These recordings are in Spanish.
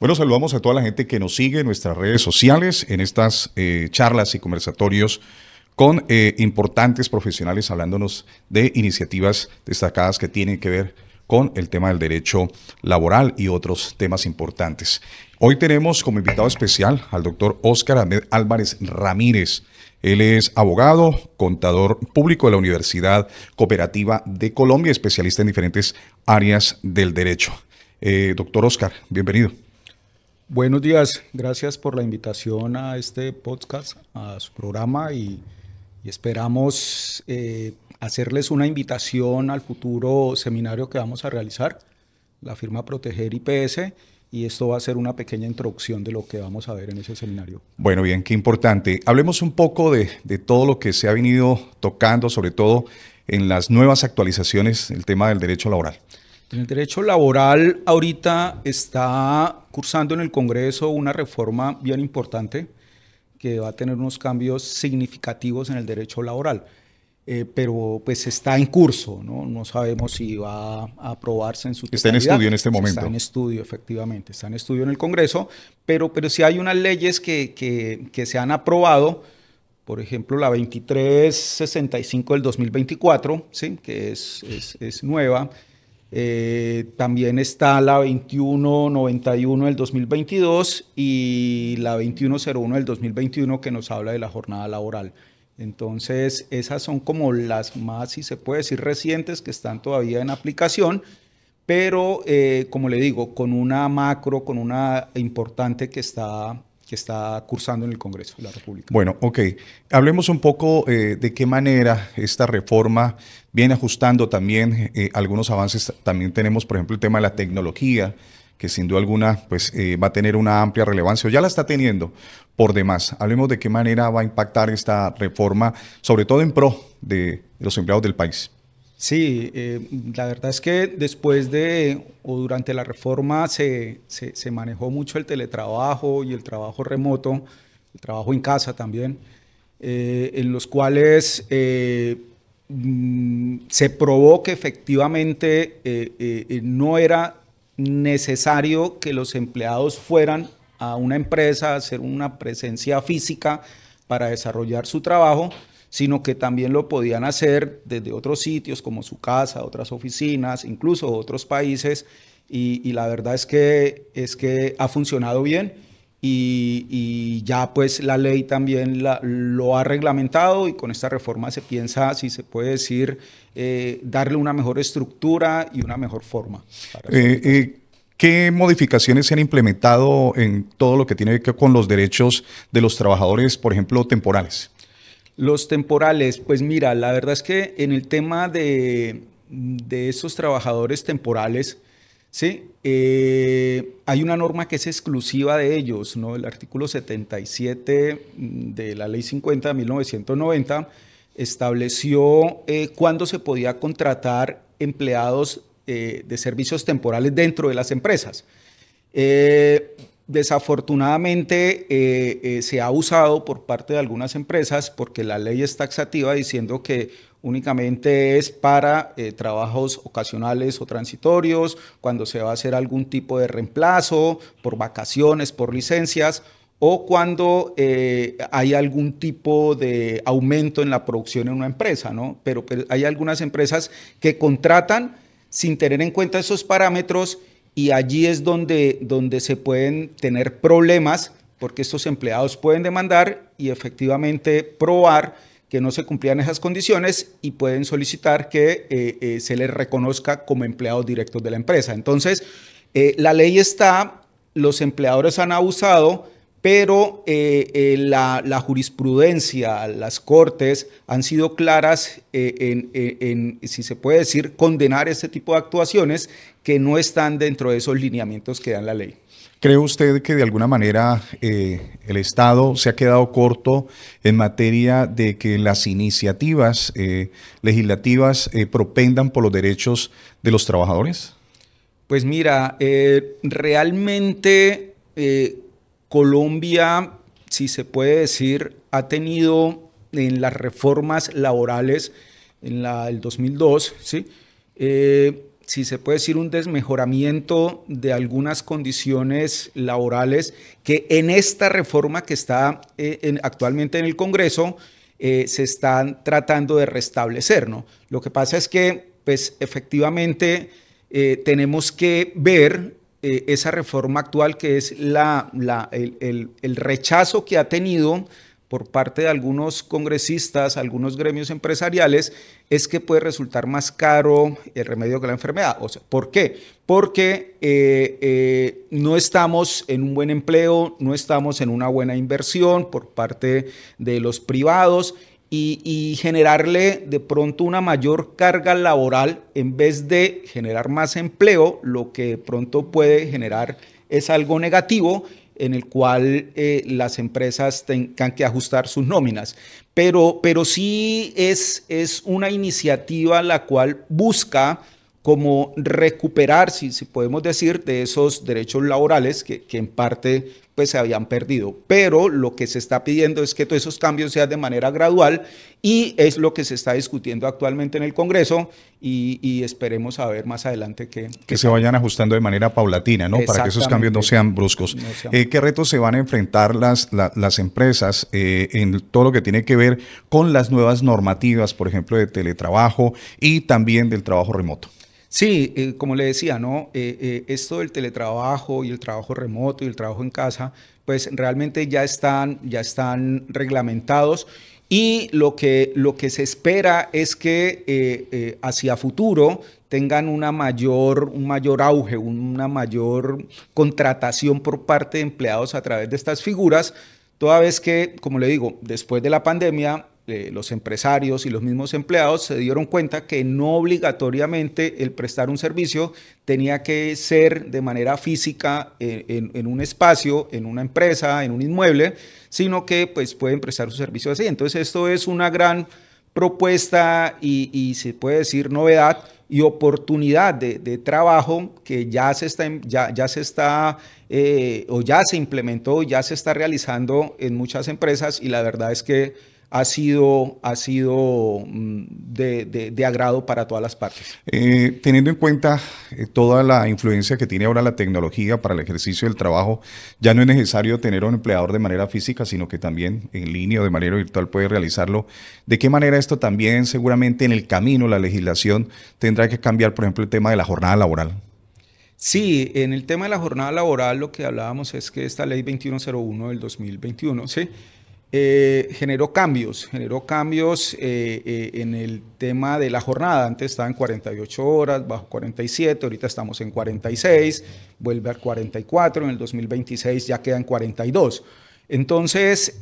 Bueno, saludamos a toda la gente que nos sigue en nuestras redes sociales, en estas eh, charlas y conversatorios con eh, importantes profesionales hablándonos de iniciativas destacadas que tienen que ver con el tema del derecho laboral y otros temas importantes. Hoy tenemos como invitado especial al doctor Óscar Ahmed Álvarez Ramírez. Él es abogado, contador público de la Universidad Cooperativa de Colombia, especialista en diferentes áreas del derecho. Eh, doctor Óscar, bienvenido. Buenos días, gracias por la invitación a este podcast, a su programa y, esperamos eh, hacerles una invitación al futuro seminario que vamos a realizar, la firma Proteger IPS, y esto va a ser una pequeña introducción de lo que vamos a ver en ese seminario. Bueno, bien, qué importante. Hablemos un poco de, de todo lo que se ha venido tocando, sobre todo en las nuevas actualizaciones, el tema del derecho laboral. En el derecho laboral ahorita está cursando en el Congreso una reforma bien importante que va a tener unos cambios significativos en el derecho laboral. Eh, pero pues está en curso, ¿no? no sabemos si va a aprobarse en su Está en estudio en este momento. Está en estudio, efectivamente, está en estudio en el Congreso, pero, pero sí hay unas leyes que, que, que se han aprobado, por ejemplo, la 2365 del 2024, ¿sí? que es, es, es nueva, eh, también está la 2191 del 2022 y la 2101 del 2021 que nos habla de la jornada laboral. Entonces, esas son como las más, si se puede decir, recientes que están todavía en aplicación, pero eh, como le digo, con una macro, con una importante que está que está cursando en el Congreso de la República. Bueno, ok. Hablemos un poco eh, de qué manera esta reforma viene ajustando también eh, algunos avances. También tenemos, por ejemplo, el tema de la tecnología, que sin duda alguna pues, eh, va a tener una amplia relevancia, o ya la está teniendo por demás. Hablemos de qué manera va a impactar esta reforma, sobre todo en pro de los empleados del país. Sí, eh, la verdad es que después de o durante la reforma se, se, manejó mucho el teletrabajo y el trabajo remoto, el trabajo en casa también, eh, en los cuales eh, mm, se probó que efectivamente no era necesario que los empleados fueran a una empresa a hacer una presencia física para desarrollar su trabajo, sino que también lo podían hacer desde otros sitios como su casa, otras oficinas, incluso otros países, y, la verdad es que, es que ha funcionado bien y, ya pues la ley también lo ha reglamentado y con esta reforma se piensa, si se puede decir, eh, darle una mejor estructura y una mejor forma. Eh, eh, ¿Qué modificaciones se han implementado en todo lo que tiene que ver con los derechos de los trabajadores, por ejemplo, temporales? Los temporales, pues mira, la verdad es que en el tema de, esos trabajadores temporales, ¿sí? Eh, hay una norma que es exclusiva de ellos, ¿no? El artículo 77 de la Ley 50 de 1990 estableció eh, cuándo se podía contratar empleados eh, de servicios temporales dentro de las empresas. Desafortunadamente eh, eh, se ha usado por parte de algunas empresas porque la ley es taxativa diciendo que únicamente es para eh, trabajos ocasionales o transitorios, cuando se va a hacer algún tipo de reemplazo, por vacaciones, por licencias, o cuando hay algún tipo de aumento en la producción en una empresa, ¿no? pero hay algunas empresas que contratan sin tener en cuenta esos parámetros y allí es donde, donde se pueden tener problemas porque estos empleados pueden demandar y efectivamente probar que no se cumplían esas condiciones y pueden solicitar que eh, eh, se les reconozca como empleados directos de la empresa. Entonces, eh, la ley está, los empleadores han abusado, pero la, jurisprudencia, las cortes han sido claras en, en, si se puede decir, condenar este tipo de actuaciones que no están dentro de esos lineamientos que dan la ley. ¿Cree usted que de alguna manera eh, el Estado se ha quedado corto en materia de que las iniciativas eh, legislativas eh, propendan por los derechos de los trabajadores? Pues mira, realmente Colombia, si se puede decir, ha tenido en las reformas laborales en la, el 2002, ¿sí? si se puede decir, un desmejoramiento de algunas condiciones laborales que en esta reforma que está eh, actualmente en el Congreso eh, se están tratando de restablecer. ¿no? Lo que pasa es que, pues efectivamente, eh, tenemos que ver esa reforma actual que es la, el, el rechazo que ha tenido por parte de algunos congresistas, algunos gremios empresariales, es que puede resultar más caro el remedio que la enfermedad. O sea, ¿Por qué? Porque eh, eh, no estamos en un buen empleo, no estamos en una buena inversión por parte de los privados y, generarle de pronto una mayor carga laboral en vez de generar más empleo, lo que de pronto puede generar es algo negativo en el cual eh, las empresas tengan que ajustar sus nóminas. Pero, pero sí es, es una iniciativa la cual busca como recuperar, si, si, podemos decir, de esos derechos laborales que, que, en parte pues se habían perdido. Pero lo que se está pidiendo es que todos esos cambios sean de manera gradual y es lo que se está discutiendo actualmente en el Congreso y, esperemos a ver más adelante que... Que, se vayan ajustando de manera paulatina, ¿no? Para que esos cambios no sean bruscos. Eh, ¿Qué retos se van a enfrentar las, las empresas eh, en todo lo que tiene que ver con las nuevas normativas, por ejemplo, de teletrabajo y también del trabajo remoto? Sí, eh, como le decía, ¿no? Eh, eh, esto del teletrabajo y el trabajo remoto y el trabajo en casa, pues realmente ya están, ya están reglamentados y lo que, lo que se espera es que hacia futuro tengan una mayor, un mayor auge, una mayor contratación por parte de empleados a través de estas figuras, toda vez que, como le digo, después de la pandemia los empresarios y los mismos empleados se dieron cuenta que no obligatoriamente el prestar un servicio tenía que ser de manera física en, un espacio, en una empresa, en un inmueble, sino que pues pueden prestar su servicio así. Entonces esto es una gran propuesta y, se puede decir novedad y oportunidad de, trabajo que ya se está, ya, ya se está eh, o ya se implementó, ya se está realizando en muchas empresas y la verdad es que ha sido, ha sido mm, de, agrado para todas las partes. Eh, teniendo en cuenta eh, toda la influencia que tiene ahora la tecnología para el ejercicio del trabajo, ya no es necesario tener un empleador de manera física, sino que también en línea o de manera virtual puede realizarlo. ¿De qué manera esto también seguramente en el camino, la legislación, tendrá que cambiar, por ejemplo, el tema de la jornada laboral? Sí, en el tema de la jornada laboral lo que hablábamos es que esta ley 2101 del 2021, ¿sí? Eh, generó cambios, generó cambios eh, eh, en el tema de la jornada. Antes estaba en 48 horas, bajo 47, ahorita estamos en 46, vuelve a 44, en el 2026 ya quedan 42. Entonces,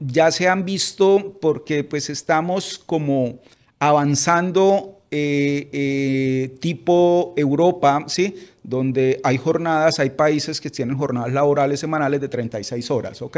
ya se han visto porque pues estamos como avanzando tipo Europa, ¿sí? donde hay jornadas, hay países que tienen jornadas laborales semanales de 36 horas, ¿ok?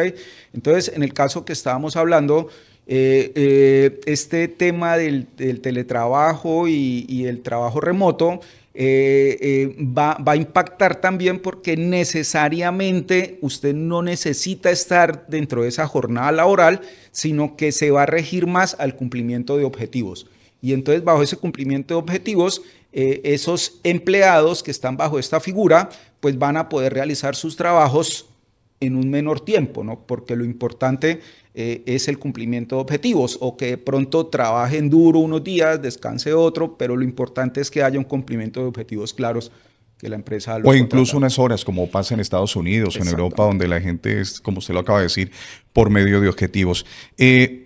Entonces, en el caso que estábamos hablando, eh, eh, este tema del, teletrabajo y, el trabajo remoto eh, va, a impactar también porque necesariamente usted no necesita estar dentro de esa jornada laboral, sino que se va a regir más al cumplimiento de objetivos. Y entonces bajo ese cumplimiento de objetivos, eh, esos empleados que están bajo esta figura, pues van a poder realizar sus trabajos en un menor tiempo, ¿no? Porque lo importante eh, es el cumplimiento de objetivos o que de pronto trabajen duro unos días, descanse otro, pero lo importante es que haya un cumplimiento de objetivos claros que la empresa... O incluso unas horas, como pasa en Estados Unidos o en Europa, donde la gente es, como usted lo acaba de decir, por medio de objetivos. Eh,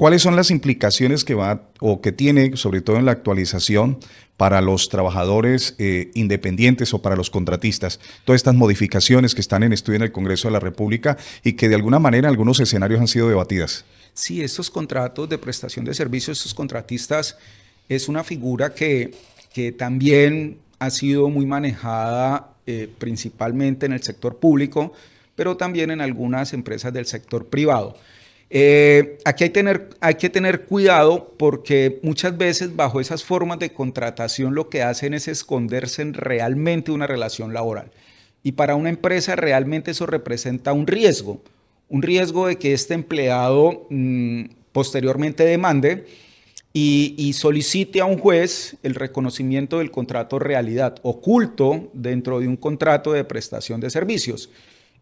¿Cuáles son las implicaciones que va o que tiene, sobre todo en la actualización, para los trabajadores eh, independientes o para los contratistas? Todas estas modificaciones que están en estudio en el Congreso de la República y que de alguna manera en algunos escenarios han sido debatidas. Sí, estos contratos de prestación de servicios, estos contratistas, es una figura que, que también ha sido muy manejada eh, principalmente en el sector público, pero también en algunas empresas del sector privado. Eh, aquí hay, que tener cuidado porque muchas veces bajo esas formas de contratación lo que hacen es esconderse en realmente una relación laboral. Y para una empresa realmente eso representa un riesgo, un riesgo de que este empleado mm, posteriormente demande y, solicite a un juez el reconocimiento del contrato realidad oculto dentro de un contrato de prestación de servicios.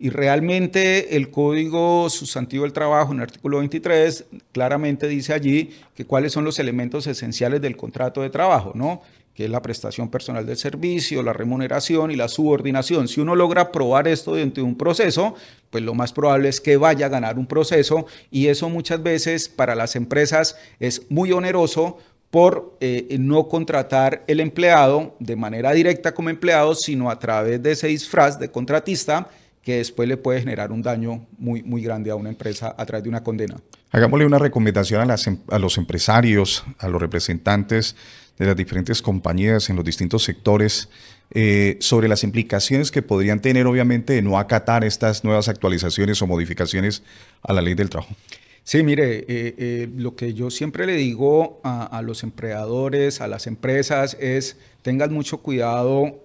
Y realmente el Código Sustantivo del Trabajo, en el artículo 23, claramente dice allí que cuáles son los elementos esenciales del contrato de trabajo, ¿no? que es la prestación personal del servicio, la remuneración y la subordinación. Si uno logra probar esto dentro de un proceso, pues lo más probable es que vaya a ganar un proceso y eso muchas veces para las empresas es muy oneroso por eh, no contratar el empleado de manera directa como empleado, sino a través de ese disfraz de contratista que después le puede generar un daño muy, muy grande a una empresa a través de una condena. Hagámosle una recomendación a, las, em, a los empresarios, a los representantes de las diferentes compañías en los distintos sectores eh, sobre las implicaciones que podrían tener, obviamente, de no acatar estas nuevas actualizaciones o modificaciones a la ley del trabajo. Sí, mire, eh, eh, lo que yo siempre le digo a, los empleadores, a las empresas, es tengan mucho cuidado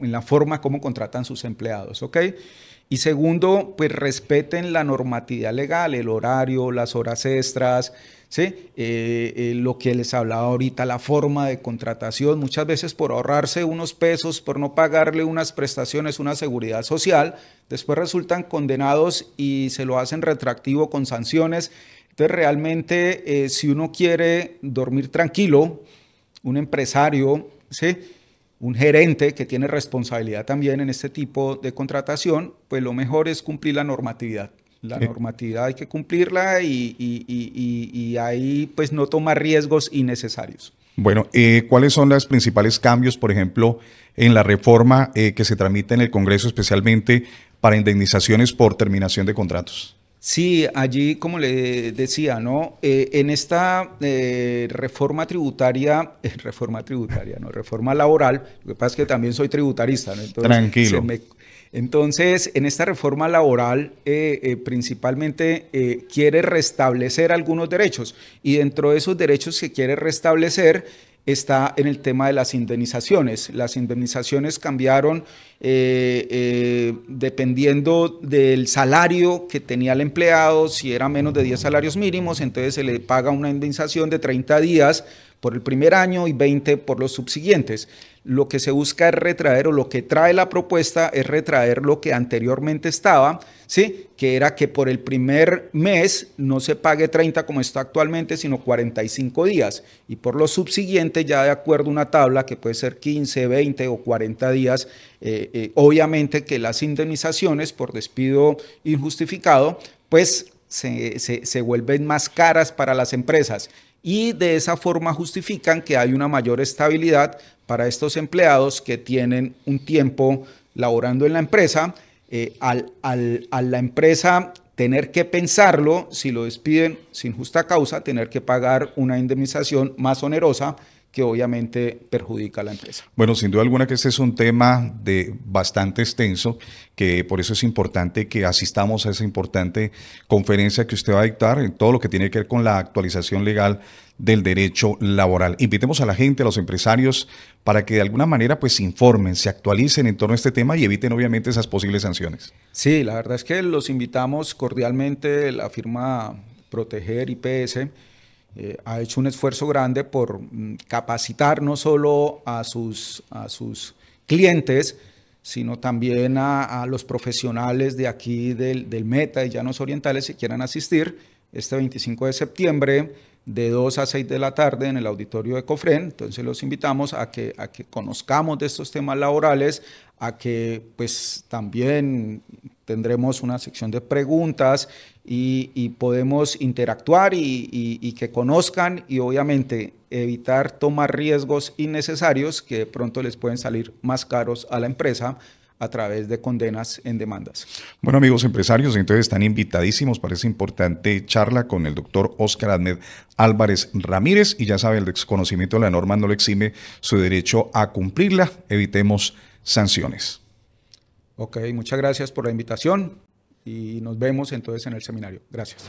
en la forma como contratan sus empleados, ¿ok? Y segundo, pues respeten la normatividad legal, el horario, las horas extras, ¿sí? Eh, eh, lo que les hablaba ahorita, la forma de contratación, muchas veces por ahorrarse unos pesos, por no pagarle unas prestaciones, una seguridad social, después resultan condenados y se lo hacen retractivo con sanciones. Entonces realmente eh, si uno quiere dormir tranquilo, un empresario, ¿sí? Un gerente que tiene responsabilidad también en este tipo de contratación, pues lo mejor es cumplir la normatividad. La normatividad hay que cumplirla y, ahí pues no tomar riesgos innecesarios. Bueno, eh, ¿cuáles son los principales cambios, por ejemplo, en la reforma eh, que se tramita en el Congreso, especialmente para indemnizaciones por terminación de contratos? Sí, allí, como le decía, ¿no? Eh, en esta eh, reforma tributaria, reforma tributaria, ¿no? Reforma laboral, lo que pasa es que también soy tributarista, ¿no? Tranquilo. entonces, en esta reforma laboral, eh, principalmente quiere restablecer algunos derechos y dentro de esos derechos que quiere restablecer, está en el tema de las indemnizaciones. Las indemnizaciones cambiaron eh, eh, dependiendo del salario que tenía el empleado, si era menos de 10 salarios mínimos, entonces se le paga una indemnización de 30 días por el primer año y 20 por los subsiguientes. Lo que se busca es retraer o lo que trae la propuesta es retraer lo que anteriormente estaba, ¿sí? que era que por el primer mes no se pague 30 como está actualmente, sino 45 días. Y por los subsiguientes ya de acuerdo a una tabla que puede ser 15, 20 o 40 días, eh, eh, obviamente que las indemnizaciones por despido injustificado, pues se, se vuelven más caras para las empresas y de esa forma justifican que hay una mayor estabilidad para estos empleados que tienen un tiempo laborando en la empresa. Eh, al, a la empresa tener que pensarlo, si lo despiden sin justa causa, tener que pagar una indemnización más onerosa que obviamente perjudica a la empresa. Bueno, sin duda alguna que este es un tema de bastante extenso, que por eso es importante que asistamos a esa importante conferencia que usted va a dictar en todo lo que tiene que ver con la actualización legal del derecho laboral. Invitemos a la gente, a los empresarios, para que de alguna manera pues se informen, se actualicen en torno a este tema y eviten obviamente esas posibles sanciones. Sí, la verdad es que los invitamos cordialmente, la firma Proteger IPS eh, ha hecho un esfuerzo grande por mm, capacitar no solo a sus, a sus clientes, sino también a, los profesionales de aquí del, del, Meta y Llanos Orientales que quieran asistir este 25 de septiembre de 2 a 6 de la tarde en el auditorio de Cofren. Entonces los invitamos a que, a que conozcamos de estos temas laborales, a que pues también tendremos una sección de preguntas y, podemos interactuar y, que conozcan y obviamente evitar tomar riesgos innecesarios que de pronto les pueden salir más caros a la empresa a través de condenas en demandas. Bueno, amigos empresarios, entonces están invitadísimos para importante charla con el doctor Oscar Ahmed Álvarez Ramírez y ya sabe, el desconocimiento de la norma no le exime su derecho a cumplirla. Evitemos sanciones. Ok, muchas gracias por la invitación y nos vemos entonces en el seminario. Gracias.